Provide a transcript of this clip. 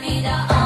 vida.